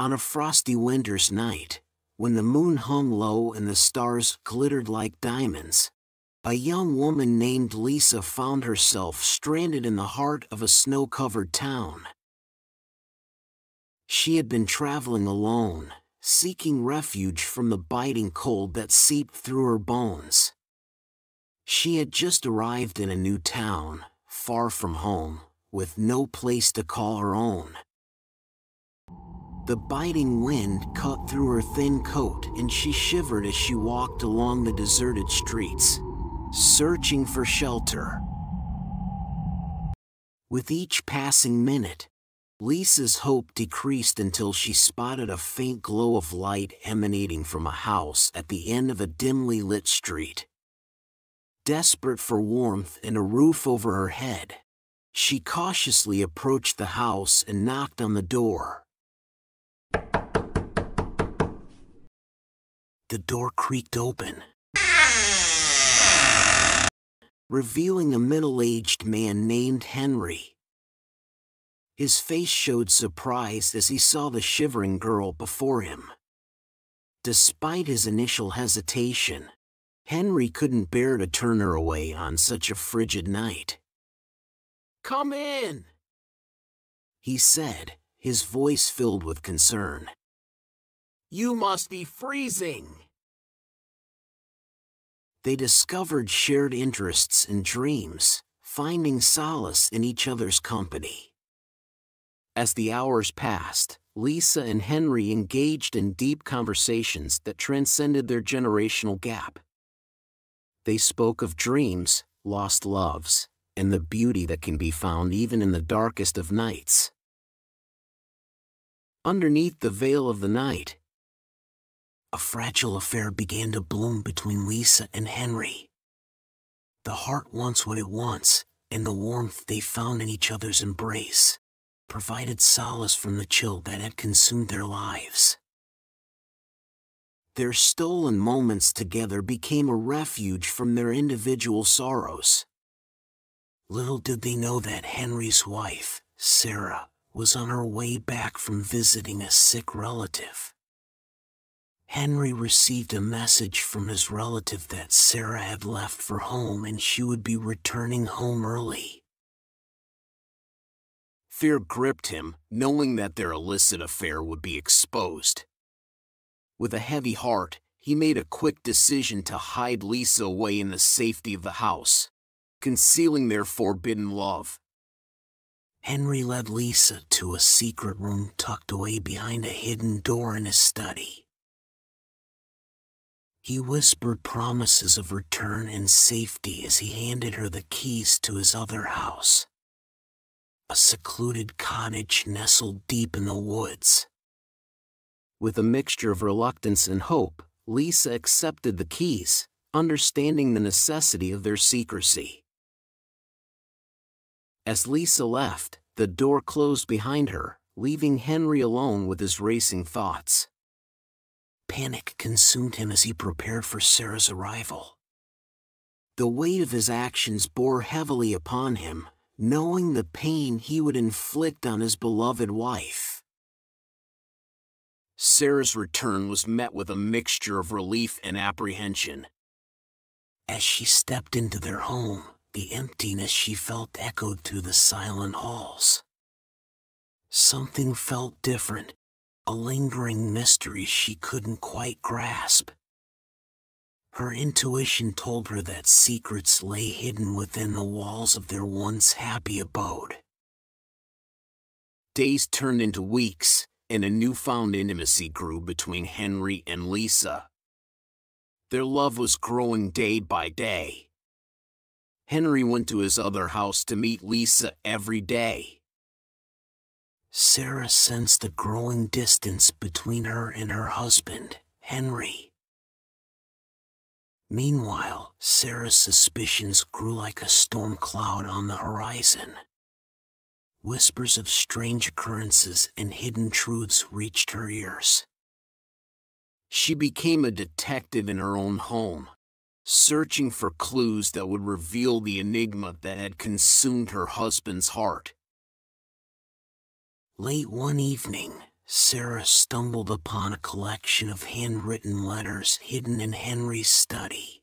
On a frosty winter's night, when the moon hung low and the stars glittered like diamonds, a young woman named Lisa found herself stranded in the heart of a snow covered town. She had been traveling alone, seeking refuge from the biting cold that seeped through her bones. She had just arrived in a new town, far from home, with no place to call her own. The biting wind cut through her thin coat and she shivered as she walked along the deserted streets, searching for shelter. With each passing minute, Lisa's hope decreased until she spotted a faint glow of light emanating from a house at the end of a dimly lit street. Desperate for warmth and a roof over her head, she cautiously approached the house and knocked on the door. The door creaked open, revealing a middle-aged man named Henry. His face showed surprise as he saw the shivering girl before him. Despite his initial hesitation, Henry couldn't bear to turn her away on such a frigid night. Come in, he said, his voice filled with concern. You must be freezing. They discovered shared interests and dreams, finding solace in each other's company. As the hours passed, Lisa and Henry engaged in deep conversations that transcended their generational gap. They spoke of dreams, lost loves, and the beauty that can be found even in the darkest of nights. Underneath the veil of the night, a fragile affair began to bloom between Lisa and Henry. The heart wants what it wants, and the warmth they found in each other's embrace provided solace from the chill that had consumed their lives. Their stolen moments together became a refuge from their individual sorrows. Little did they know that Henry's wife, Sarah, was on her way back from visiting a sick relative. Henry received a message from his relative that Sarah had left for home and she would be returning home early. Fear gripped him, knowing that their illicit affair would be exposed. With a heavy heart, he made a quick decision to hide Lisa away in the safety of the house, concealing their forbidden love. Henry led Lisa to a secret room tucked away behind a hidden door in his study. He whispered promises of return and safety as he handed her the keys to his other house. A secluded cottage nestled deep in the woods. With a mixture of reluctance and hope, Lisa accepted the keys, understanding the necessity of their secrecy. As Lisa left, the door closed behind her, leaving Henry alone with his racing thoughts. Panic consumed him as he prepared for Sarah's arrival. The weight of his actions bore heavily upon him, knowing the pain he would inflict on his beloved wife. Sarah's return was met with a mixture of relief and apprehension. As she stepped into their home, the emptiness she felt echoed through the silent halls. Something felt different, a lingering mystery she couldn't quite grasp. Her intuition told her that secrets lay hidden within the walls of their once happy abode. Days turned into weeks, and a newfound intimacy grew between Henry and Lisa. Their love was growing day by day. Henry went to his other house to meet Lisa every day. Sarah sensed the growing distance between her and her husband, Henry. Meanwhile, Sarah's suspicions grew like a storm cloud on the horizon. Whispers of strange occurrences and hidden truths reached her ears. She became a detective in her own home, searching for clues that would reveal the enigma that had consumed her husband's heart. Late one evening, Sarah stumbled upon a collection of handwritten letters hidden in Henry's study.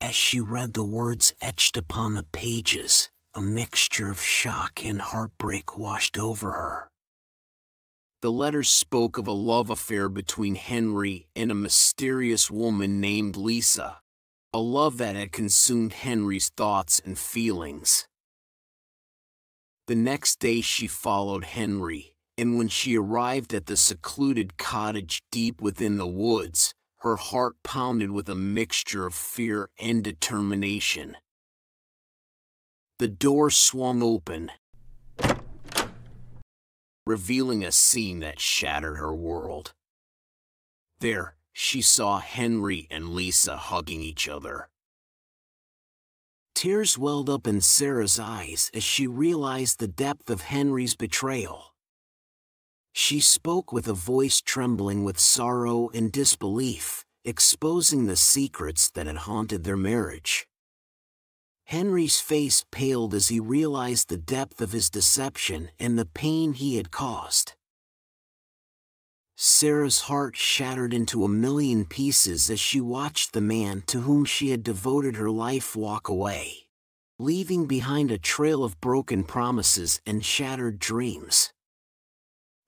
As she read the words etched upon the pages, a mixture of shock and heartbreak washed over her. The letters spoke of a love affair between Henry and a mysterious woman named Lisa, a love that had consumed Henry's thoughts and feelings. The next day she followed Henry, and when she arrived at the secluded cottage deep within the woods, her heart pounded with a mixture of fear and determination. The door swung open, revealing a scene that shattered her world. There, she saw Henry and Lisa hugging each other. Tears welled up in Sarah's eyes as she realized the depth of Henry's betrayal. She spoke with a voice trembling with sorrow and disbelief, exposing the secrets that had haunted their marriage. Henry's face paled as he realized the depth of his deception and the pain he had caused. Sarah's heart shattered into a million pieces as she watched the man to whom she had devoted her life walk away, leaving behind a trail of broken promises and shattered dreams.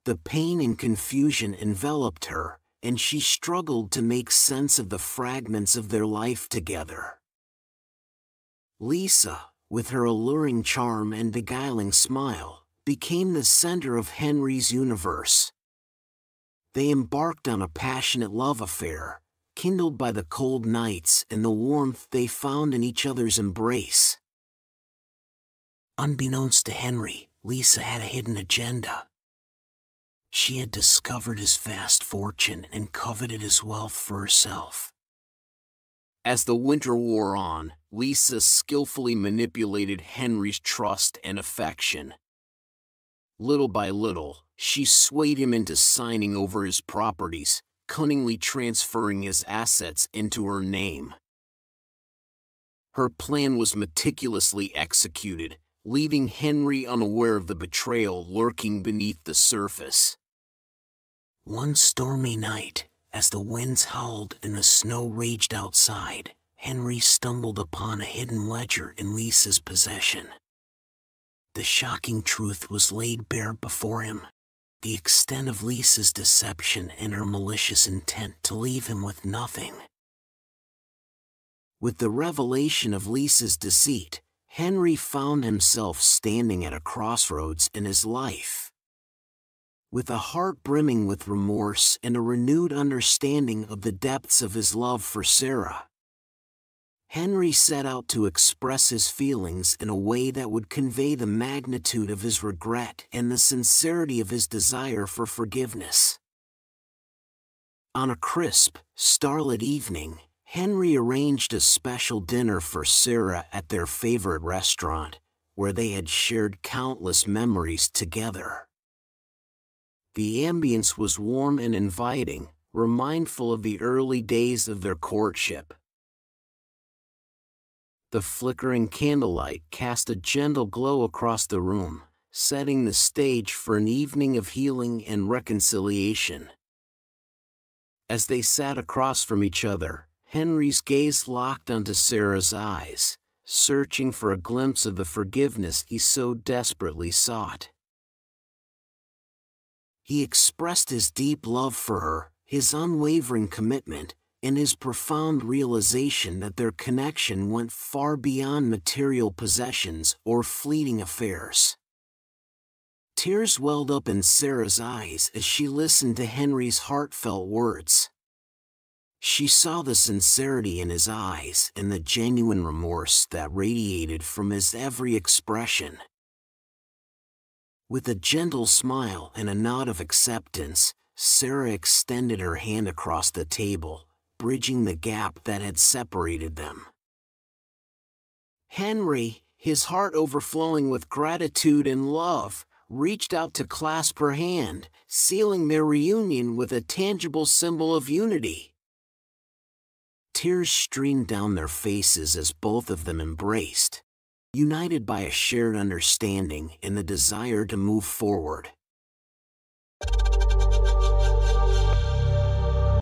The pain and confusion enveloped her, and she struggled to make sense of the fragments of their life together. Lisa, with her alluring charm and beguiling smile, became the center of Henry's universe. They embarked on a passionate love affair, kindled by the cold nights and the warmth they found in each other's embrace. Unbeknownst to Henry, Lisa had a hidden agenda. She had discovered his vast fortune and coveted his wealth for herself. As the winter wore on, Lisa skillfully manipulated Henry's trust and affection. Little by little, she swayed him into signing over his properties, cunningly transferring his assets into her name. Her plan was meticulously executed, leaving Henry unaware of the betrayal lurking beneath the surface. One stormy night, as the winds howled and the snow raged outside, Henry stumbled upon a hidden ledger in Lisa's possession. The shocking truth was laid bare before him. The extent of Lisa's deception and her malicious intent to leave him with nothing. With the revelation of Lisa's deceit, Henry found himself standing at a crossroads in his life. With a heart brimming with remorse and a renewed understanding of the depths of his love for Sarah, Henry set out to express his feelings in a way that would convey the magnitude of his regret and the sincerity of his desire for forgiveness. On a crisp, starlit evening, Henry arranged a special dinner for Sarah at their favorite restaurant, where they had shared countless memories together. The ambience was warm and inviting, remindful of the early days of their courtship. The flickering candlelight cast a gentle glow across the room, setting the stage for an evening of healing and reconciliation. As they sat across from each other, Henry's gaze locked onto Sarah's eyes, searching for a glimpse of the forgiveness he so desperately sought. He expressed his deep love for her, his unwavering commitment, and his profound realization that their connection went far beyond material possessions or fleeting affairs. Tears welled up in Sarah's eyes as she listened to Henry's heartfelt words. She saw the sincerity in his eyes and the genuine remorse that radiated from his every expression. With a gentle smile and a nod of acceptance, Sarah extended her hand across the table, bridging the gap that had separated them. Henry, his heart overflowing with gratitude and love, reached out to clasp her hand, sealing their reunion with a tangible symbol of unity. Tears streamed down their faces as both of them embraced united by a shared understanding and the desire to move forward.